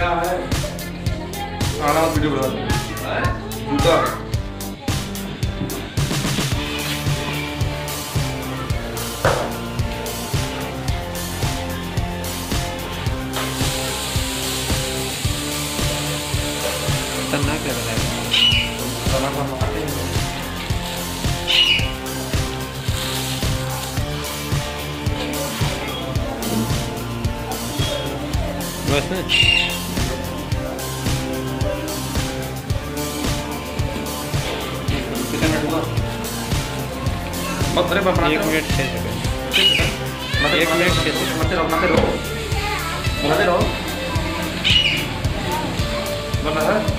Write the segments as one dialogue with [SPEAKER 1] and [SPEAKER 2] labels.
[SPEAKER 1] आना वीडियो बना जूता।
[SPEAKER 2] रहा है।
[SPEAKER 1] खाना खाना खाते हैं।
[SPEAKER 2] बस ना।
[SPEAKER 1] मत अरे
[SPEAKER 2] एक मिनट छः सेकंड। एक मिनट छः
[SPEAKER 1] मत रहो मत रहो। बनाते रहो। बना है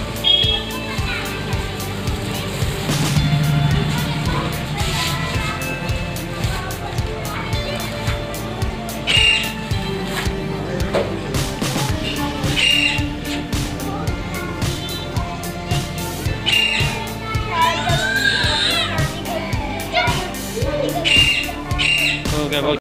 [SPEAKER 1] talking about